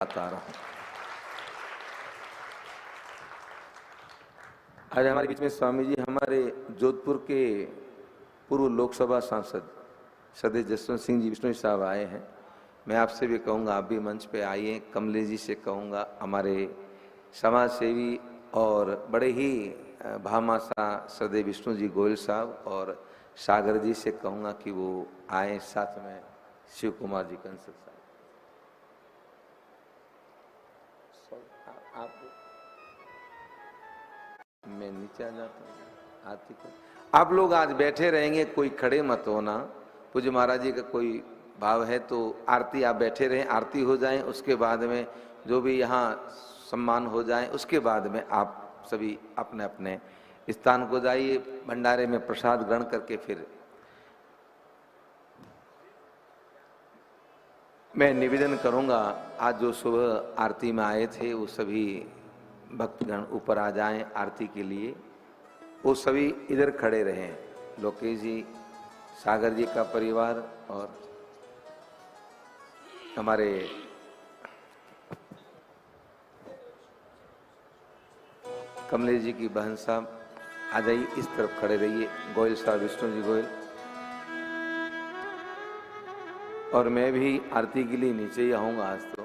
आता रहा आज हमारे बीच में स्वामी जी, हमारे जोधपुर के पूर्व लोकसभा सांसद सदस्य जसवंत सिंह जी विष्णु साहब आए हैं। मैं आपसे भी कहूँगा, आप भी मंच पे आइए। कमलेश जी से कहूँगा, हमारे समाज सेवी और बड़े ही भामासा सदे विष्णु जी गोयल साहब और सागर जी से कहूँगा कि वो आए साथ में शिव कुमार जी कंसल साहब। आप मैं नीचे आ जाता हूँ, आती को। आप लोग आज बैठे रहेंगे, कोई खड़े मत होना। पूज्य महाराज जी का कोई भाव है तो आरती, आप बैठे रहें, आरती हो जाए, उसके बाद में जो भी यहाँ सम्मान हो जाए, उसके बाद में आप सभी अपने अपने स्थान को जाइए, भंडारे में प्रसाद ग्रहण करके फिर मैं निवेदन करूँगा, आज जो सुबह आरती में आए थे, वो सभी भक्तगण ऊपर आ जाएँ आरती के लिए। वो सभी इधर खड़े रहें, लोकेश जी, सागर जी का परिवार और हमारे कमलेश जी की बहन साहब, आ जाइए, इस तरफ़ खड़े रहिए। गोयल साहब, विष्णु जी गोयल। और मैं भी आरती के लिए नीचे ही आऊँगा आज तो।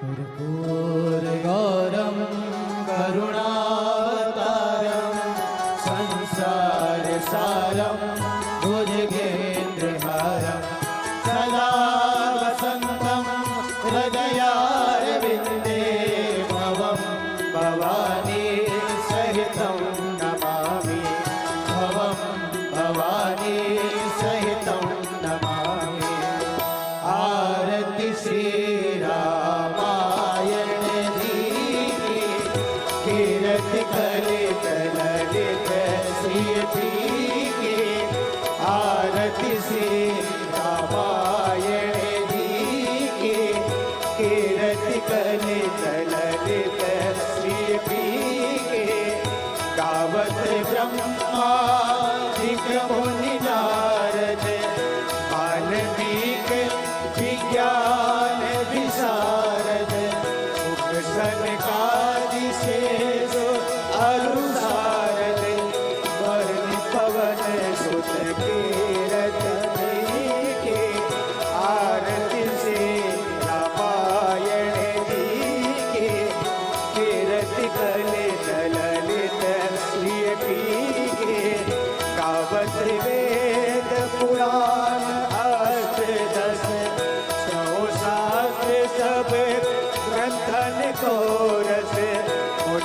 कर्पूर गौरम गावत ब्रह्मा जी नारद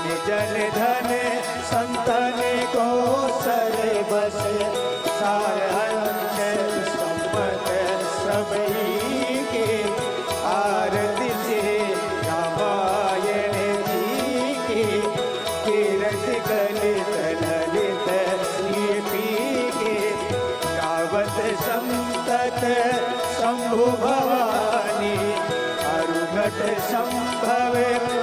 जन धन संतन को सर बस सार के। आरती से रामायण जी की। कीरत कलित ललित के। गावत संतत शंभु भवानी। अरुघट संभव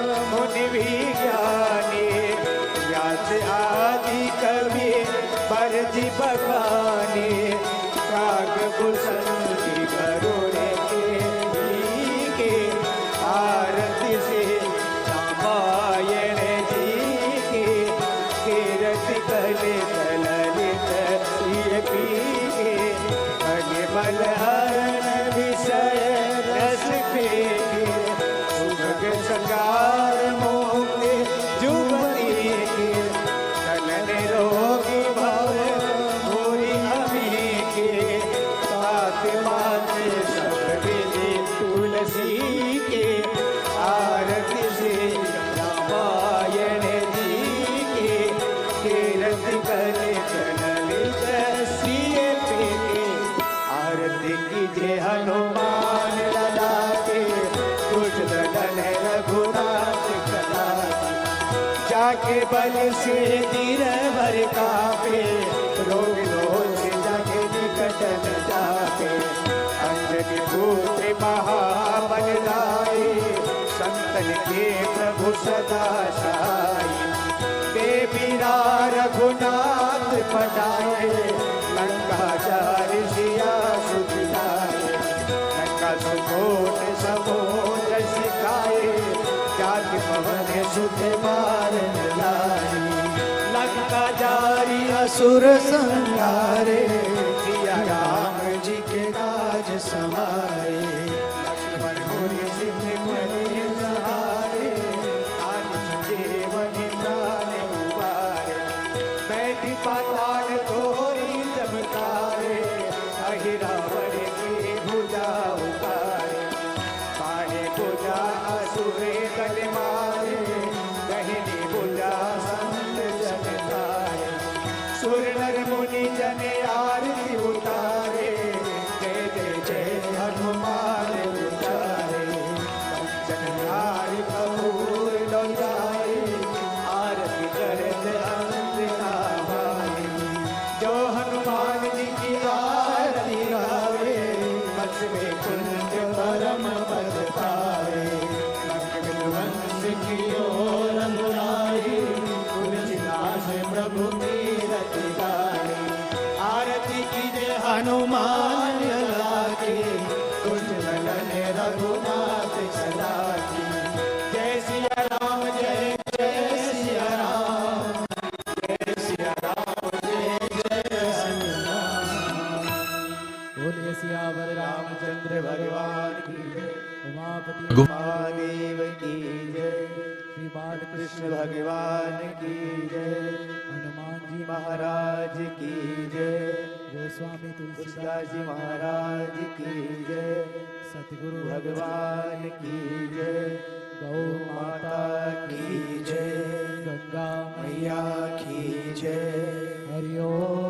my love. जाके बल से धीर भर कापे। रोग रोज जाके निकट न जाके अंजनी पुत्र महाबल लाए संत के प्रभु सदा साई देवी रघुनाथ पटाए असुर संहारे सिया राम जी के राज बैठी पाताल रावण की भुजा उतारे। पाहे भुजा असुरे कल रघुनाथ सदा रामचंद्र भगवान की जय। उमापति महादेव की जय। श्री बालकृष्ण कृष्ण भगवान की जय। हनुमान जी महाराज की जय। गोस्वामी तुलसीदास जी महाराज की जय। सतगुरु भगवान की जय। गौ माता की जय। गंगा मैया की जय। हरिओ